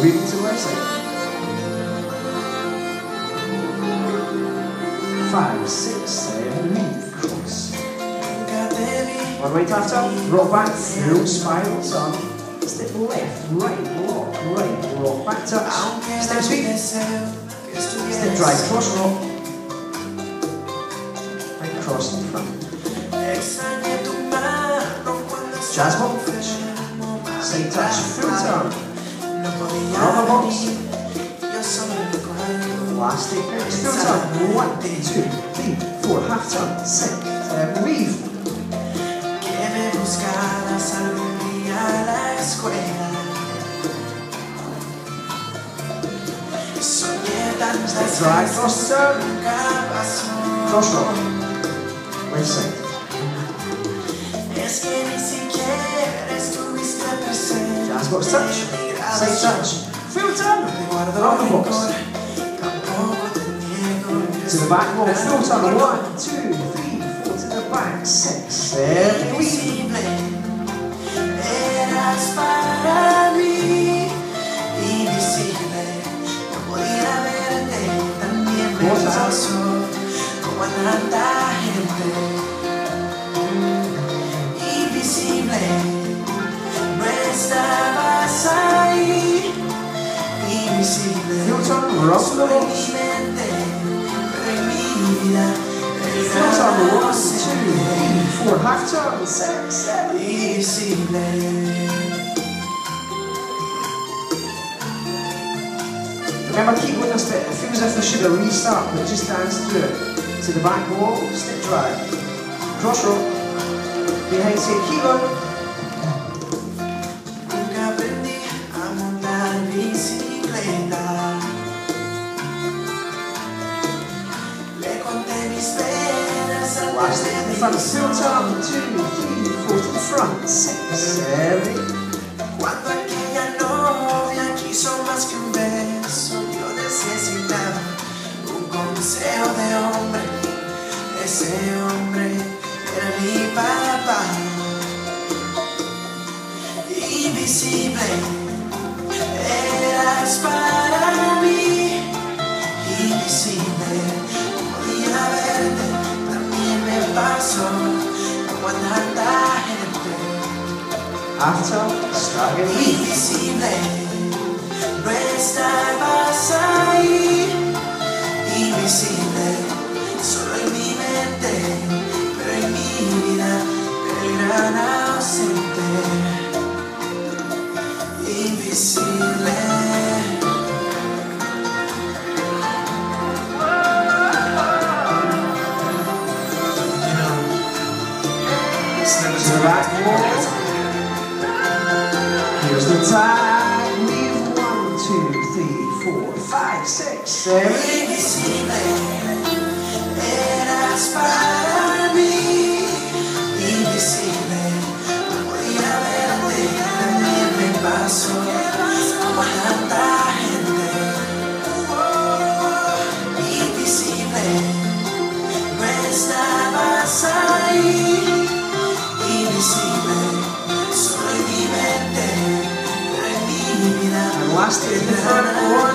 The left side. Five, six, seven, cross. One right after, rock back, through spiral tongue. Step left, right, lock, right, rock back touch. Step sweep. Step drive, cross rock. Right cross in front. Jazz hop, Side touch, full turn. Rumba box. Last eight minutes, full turn. One, two, three, four, half turn, six, seven, weave. Step drive, cross turn. Cross rock. Left side. Jazz box touch. Side touch. Full turn. Rumba box. To the back wall. Full turn. One, two, three, four. To the back. Six, seven, weave. Eras para mí invisible, no podía verte, también me Cosa. pasó como tanta gente. Invisible, Half turn. Six, seven, weave. Invisible. Remember, keep with this bit. It feels as if there should a restart, but just dance through it. To the back wall, step drive. Cross rock. Behind say keep kilo. Front. Full turn. Two, three, four to the front. Six, seven. Cuando aquella novia quiso más que un beso, yo necesitaba un consejo de hombre. Ese hombre era mi papá. Invisible, eras para After, again. Weave. Invisible, no estabas ahí. Invisible, solo en mi mente, pero en mi vida, el gran ausente. Invisible. You know, it's never too back wall. The time. Weave. One, two, three, four, five, six, seven. Invisible, eras para mí. In the front.